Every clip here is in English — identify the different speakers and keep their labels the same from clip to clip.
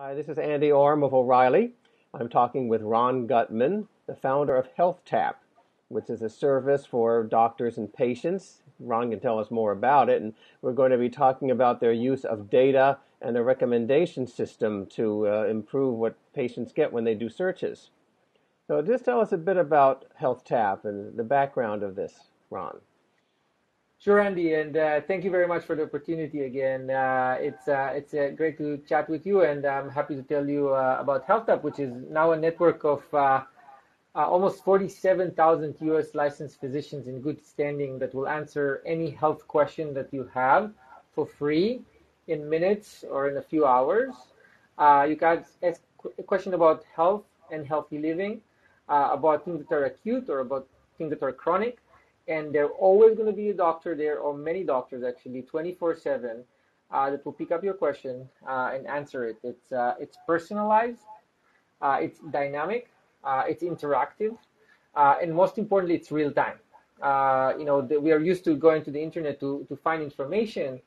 Speaker 1: Hi, this is Andy Oram of O'Reilly. I'm talking with Ron Gutman, the founder of HealthTap, which is a service for doctors and patients. Ron can tell us more about it, and we're going to be talking about their use of data and a recommendation system to uh, improve what patients get when they do searches. So, just tell us a bit about HealthTap and the background of this, Ron.
Speaker 2: Sure, Andy, and uh, thank you very much for the opportunity again. Uh, it's uh, it's uh, great to chat with you, and I'm happy to tell you uh, about HealthTap, which is now a network of uh, almost 47,000 U.S. licensed physicians in good standing that will answer any health question that you have for free in minutes or in a few hours. you can ask a question about health and healthy living, about things that are acute or about things that are chronic and there's always going to be a doctor there, or many doctors actually, 24/7, uh, that will pick up your question uh, and answer it. It's uh, it's personalized, uh, it's dynamic, uh, it's interactive, and most importantly, it's real time. you know, the, we are used to going to the internet to to find information.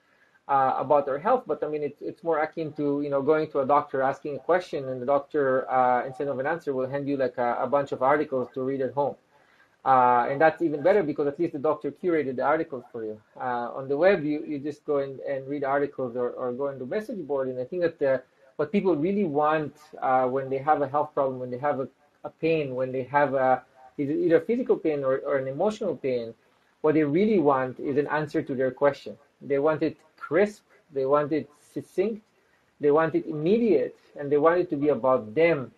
Speaker 2: about our health, but I mean, it's, it's more akin to you know going to a doctor asking a question, and the doctor instead of an answer will hand you like a, a bunch of articles to read at home. Uh, and that's even better because at least the doctor curated the articles for you. Uh, on the web, you, you just go and, and read articles or, or go into message board. And I think that the, what people really want uh, when they have a health problem, when they have a, a pain, when they have a, either physical pain or, or an emotional pain, what they really want is an answer to their question. They want it crisp, they want it succinct, they want it immediate, and they want it to be about them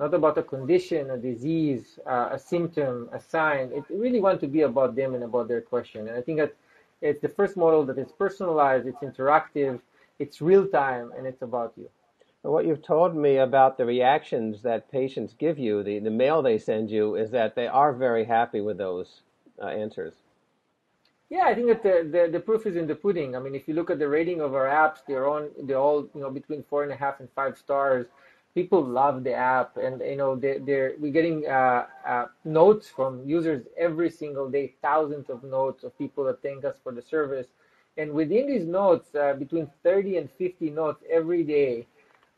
Speaker 2: not about a condition, a disease, uh, a symptom, a sign. It really wants to be about them and about their question. And I think that it's the first model that is personalized, it's interactive, it's real time, and it's about you.
Speaker 1: What you've told me about the reactions that patients give you, the, the mail they send you, is that they are very happy with those uh, answers.
Speaker 2: Yeah, I think that the, the, the, proof is in the pudding. I mean, if you look at the rating of our apps, they're on they're all you know between four and a half and five stars people love the app and you know they, they're we're getting uh, uh, notes from users every single day thousands of notes of people that thank us for the service. And within these notes uh, between 30 and 50 notes every day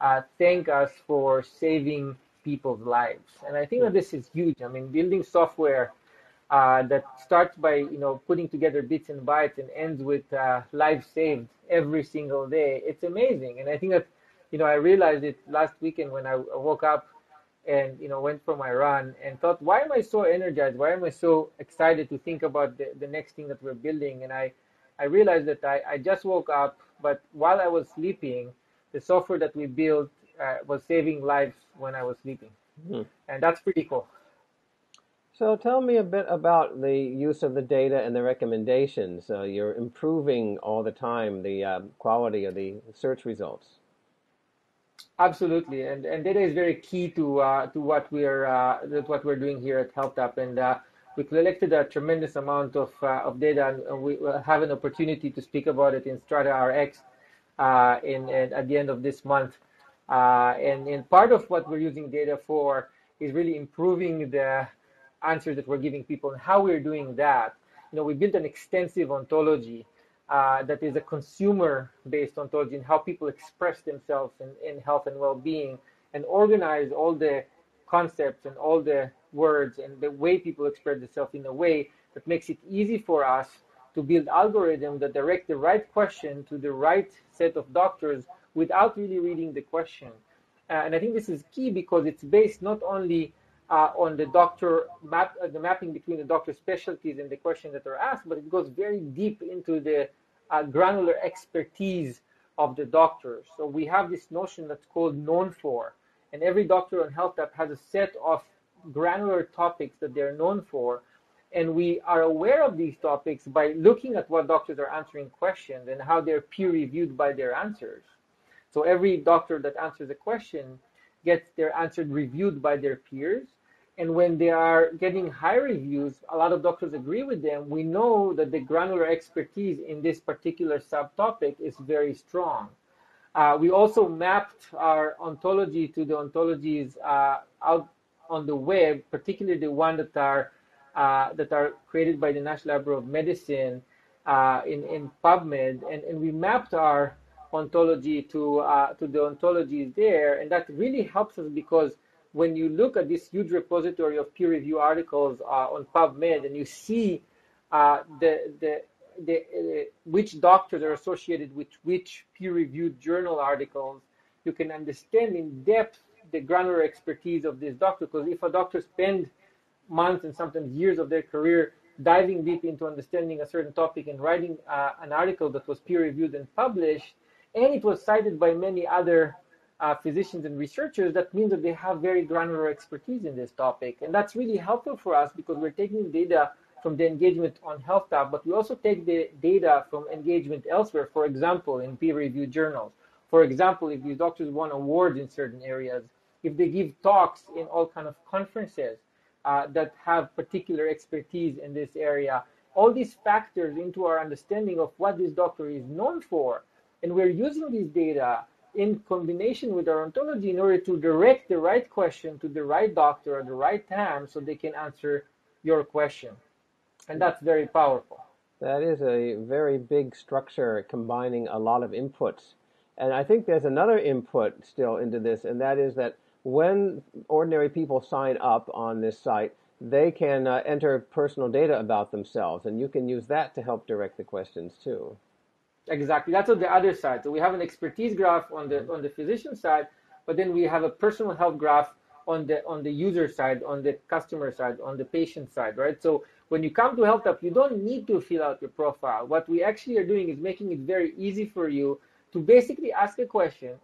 Speaker 2: uh, thank us for saving people's lives. And i think that this is huge. I mean building software uh, that starts by you know putting together bits and bytes and ends with uh, lives saved every single day it's amazing. And i think that you know, I realized it last weekend when I woke up and you know went for my run and thought, why am I so energized? Why am I so excited to think about the, the next thing that we're building? And I, I realized that I, I just woke up, but while I was sleeping, the software that we built uh, was saving lives when I was sleeping, mm-hmm. and that's pretty cool.
Speaker 1: So tell me a bit about the use of the data and the recommendations. Uh, you're improving all the time the uh, quality of the search results.
Speaker 2: Absolutely, and and data is very key to uh, to what we're uh, what we're doing here at HealthTap, and uh, we collected a tremendous amount of uh, of data, and we will have an opportunity to speak about it in Strata RX uh, in, in, at the end of this month. Uh, and and part of what we're using data for is really improving the answers that we're giving people, and how we're doing that. You know, we built an extensive ontology uh, that is a consumer-based ontology and how people express themselves in, in health and well-being and organize all the concepts and all the words and the way people express themselves in a way that makes it easy for us to build algorithms that direct the right question to the right set of doctors without really reading the question. Uh, and I think this is key because it's based not only uh, on the doctor map, uh, the mapping between the doctor specialties and the questions that are asked, but it goes very deep into the uh, granular expertise of the doctor. So we have this notion that's called known for, and every doctor on Health HealthTap has a set of granular topics that they're known for, and we are aware of these topics by looking at what doctors are answering questions and how they're peer reviewed by their answers. So every doctor that answers a question gets their answer reviewed by their peers and when they are getting high reviews, a lot of doctors agree with them. We know that the granular expertise in this particular subtopic is very strong. Uh, we also mapped our ontology to the ontologies uh, out on the web, particularly the one that are uh, that are created by the National Library of Medicine uh, in in PubMed, and, and we mapped our ontology to uh, to the ontologies there, and that really helps us because when you look at this huge repository of peer review articles uh, on PubMed and you see uh, the the the uh, which doctors are associated with which peer reviewed journal articles, you can understand in depth the granular expertise of this doctor. Because if a doctor spends months and sometimes years of their career diving deep into understanding a certain topic and writing uh, an article that was peer reviewed and published, and it was cited by many other uh, physicians and researchers, that means that they have very granular expertise in this topic. And that's really helpful for us because we're taking data from the engagement on HealthTap, but we also take the data from engagement elsewhere, for example, in peer-reviewed journals. For example, if these doctors won awards in certain areas, if they give talks in all kind of conferences uh, that have particular expertise in this area, all these factors into our understanding of what this doctor is known for. And we're using these data in combination with our ontology in order to direct the right question to the right doctor at the right time so they can answer your question. And that's very powerful.
Speaker 1: That is a very big structure combining a lot of inputs. And I think there's another input still into this, and that is that when ordinary people sign up on this site, they can uh, enter personal data about themselves, and you can use that to help direct the questions too.
Speaker 2: Exactly. That's on the other side. So we have an expertise graph on the on the physician side, but then we have a personal health graph on the on the user side, on the customer side, on the patient side, right? So when you come to Health HealthTap, you don't need to fill out your profile. What we actually are doing is making it very easy for you to basically ask a question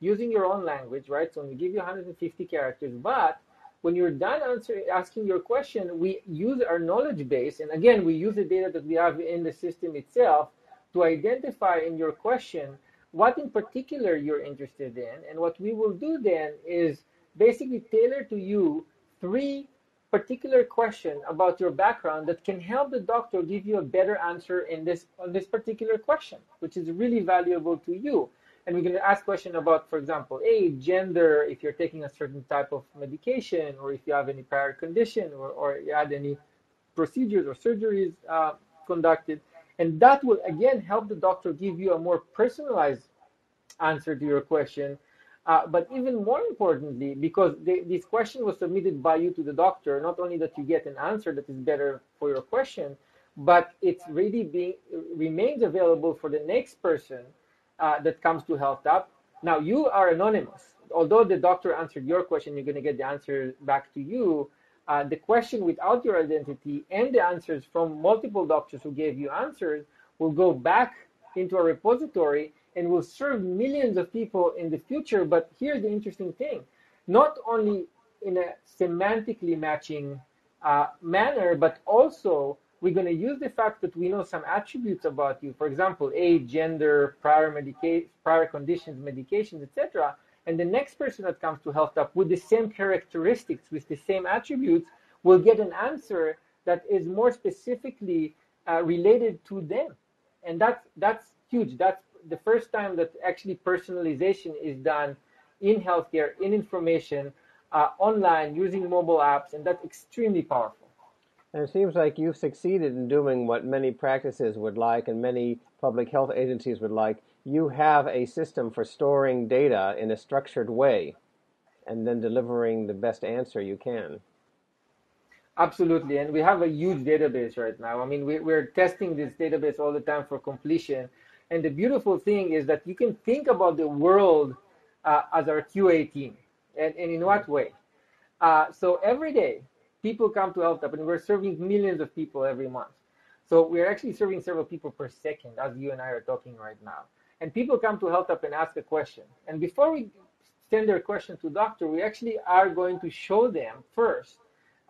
Speaker 2: using your own language, right? So we give you 150 characters, but when you're done answering asking your question, we use our knowledge base, and again, we use the data that we have in the system itself to identify in your question what in particular you're interested in. And what we will do then is basically tailor to you three particular question about your background that can help the doctor give you a better answer in this on this particular question, which is really valuable to you. And we're going to ask question about, for example, age, gender, if you're taking a certain type of medication, or if you have any prior condition, or, or you had any procedures or surgeries uh, conducted. And that will again help the doctor give you a more personalized answer to your question. Uh, but even more importantly, because the, this question was submitted by you to the doctor, not only that you get an answer that is better for your question, but it's really being remains available for the next person uh, that comes to Health HealthTap. Now you are anonymous. Although the doctor answered your question, you're going to get the answer back to you uh, the question without your identity and the answers from multiple doctors who gave you answers will go back into a repository and will serve millions of people in the future. But here's the interesting thing. Not only in a semantically matching uh, manner, but also we're going to use the fact that we know some attributes about you, for example, age, gender, prior prior conditions, medications, etc and the next person that comes to HealthTap with the same characteristics, with the same attributes, will get an answer that is more specifically uh, related to them. And that's, that's huge. That's the first time that actually personalization is done in healthcare, in information, uh, online, using mobile apps, and that's extremely powerful.
Speaker 1: And it seems like you've succeeded in doing what many practices would like and many public health agencies would like, you have a system for storing data in a structured way and then delivering the best answer you can.
Speaker 2: Absolutely. And we have a huge database right now. I mean, we, we're testing this database all the time for completion. And the beautiful thing is that you can think about the world uh, as our QA team. And, and in what way? Uh, so every day, people come to HealthTap, and we're serving millions of people every month. So we're actually serving several people per second, as you and I are talking right now and people come to HealthTap and ask a question. And before we send their question to doctor, we actually are going to show them first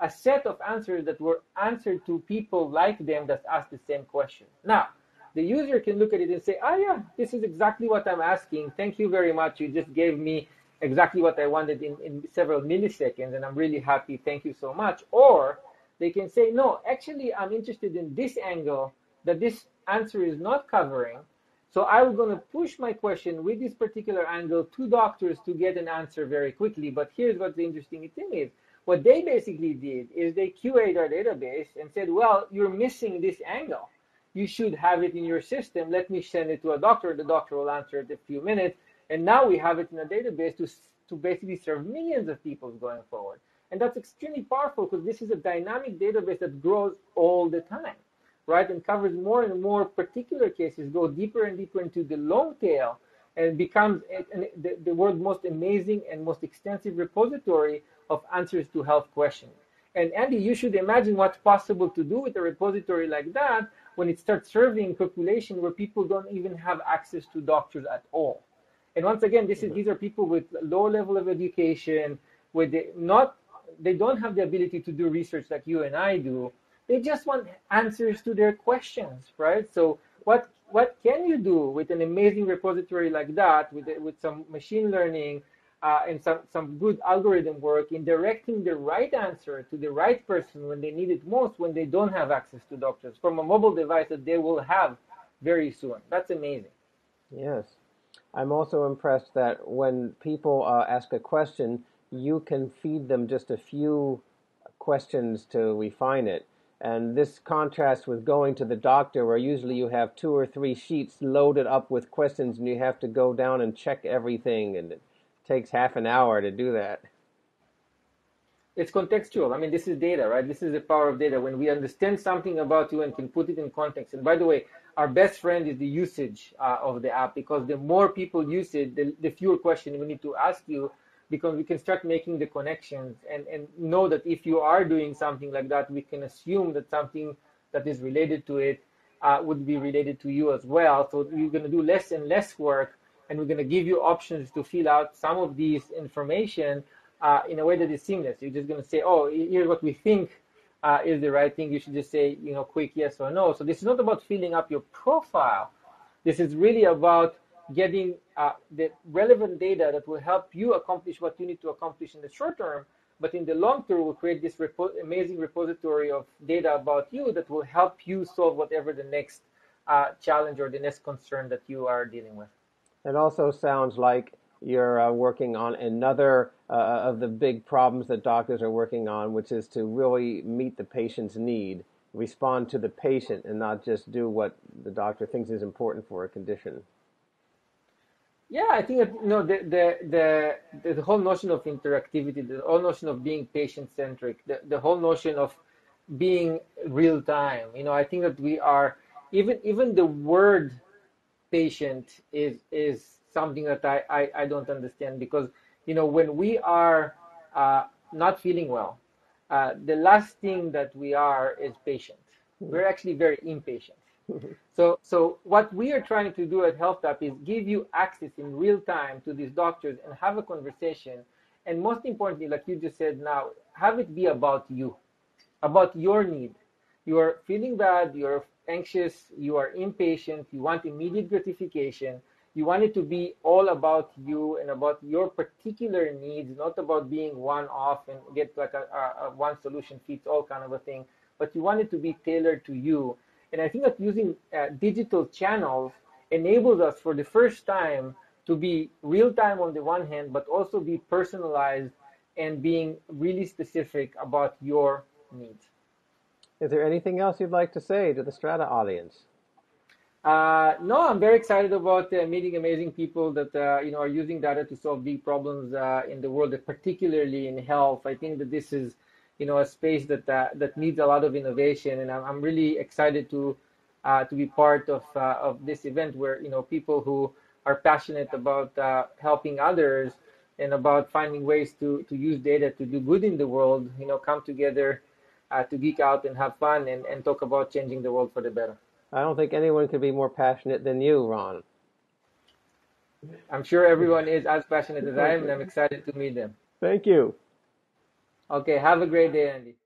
Speaker 2: a set of answers that were answered to people like them that asked the same question. Now, the user can look at it and say, oh yeah, this is exactly what I'm asking. Thank you very much. You just gave me exactly what I wanted in, in several milliseconds, and I'm really happy. Thank you so much. Or they can say, no, actually, I'm interested in this angle that this answer is not covering so I'm going to push my question with this particular angle to doctors to get an answer very quickly. But here's what the interesting thing is. What they basically did is they QA'd our database and said, well, you're missing this angle. you should have it in your system. Let me send it to a doctor. The doctor will answer it in a few minutes. And now we have it in a database to, to basically serve millions of people going forward. And that's extremely powerful because this is a dynamic database that grows all the time, right? And covers more and more particular cases, go deeper and deeper into the long tail, and becomes the, the world's most amazing and most extensive repository of answers to health questions. And Andy, you should imagine what's possible to do with a repository like that when it starts serving population where people don't even have access to doctors at all. And once again, this is mm-hmm. these are people with low level of education, where they not they don't have the ability to do research like you and I do. They just want answers to their questions, right? So what what can you do with an amazing repository like that, with with some machine learning uh, and some some good algorithm work in directing the right answer to the right person when they need it most, when they don't have access to doctors from a mobile device that they will have very soon. That's amazing.
Speaker 1: Yes. I'm also impressed that when people uh, ask a question, you can feed them just a few questions to refine it. And this contrasts with going to the doctor, where usually you have two or three sheets loaded up with questions and you have to go down and check everything, and it takes half an hour to do that.
Speaker 2: It's contextual. I mean, this is data, right? This is the power of data. When we understand something about you and can put it in context. And by the way, our best friend is the usage uh, of the app because the more people use it, the, the fewer questions we need to ask you because we can start making the connections and, and know that if you are doing something like that, we can assume that something that is related to it uh, would be related to you as well. So you're going to do less and less work, and we're going to give you options to fill out some of these information uh, in a way that is seamless. You're just going to say, oh, here's what we think uh, is the right thing, you should just say, you know, quick yes or no. So this is not about filling up your profile. This is really about getting uh, the relevant data that will help you accomplish what you need to accomplish in the short term. But in the long term, will create this repo- amazing repository of data about you that will help you solve whatever the next uh, challenge or the next concern that you are dealing with.
Speaker 1: It also sounds like you're uh, working on another uh, of the big problems that doctors are working on, which is to really meet the patient's need, respond to the patient, and not just do what the doctor thinks is important for a condition.
Speaker 2: Yeah, I think that, you know the, the the the whole notion of interactivity, the whole notion of being patient centric, the, the whole notion of being real time. You know, I think that we are even even the word patient is is something that I, I, I don't understand because you know when we are uh, not feeling well, uh, the last thing that we are is patient. We're actually very impatient. so so what we are trying to do at HealthTap is give you access in real time to these doctors and have a conversation. And most importantly, like you just said now, have it be about you, about your need. You are feeling bad, you're anxious, you are impatient, you want immediate gratification you want it to be all about you and about your particular needs, not about being one off and get like a, a, a, one solution fits all kind of a thing, but you want it to be tailored to you. And I think that using uh, digital channels enables us for the first time to be real time on the one hand, but also be personalized and being really specific about your needs.
Speaker 1: Is there anything else you'd like to say to the Strata audience?
Speaker 2: Uh, no, I'm very excited about uh, meeting amazing people that uh, you know are using data to solve big problems uh, in the world, particularly in health. I think that this is, you know, a space that uh, that needs a lot of innovation, and I'm, I'm really excited to uh, to be part of of this event where you know people who are passionate about helping others and about finding ways to to use data to do good in the world, you know, come together to geek out and have fun and, and talk about changing the world for the better.
Speaker 1: I don't think anyone could be more passionate than you, Ron.
Speaker 2: I'm sure everyone is as passionate as I am, and I'm excited to meet them.
Speaker 1: Thank you.
Speaker 2: Okay, have a great day, Andy.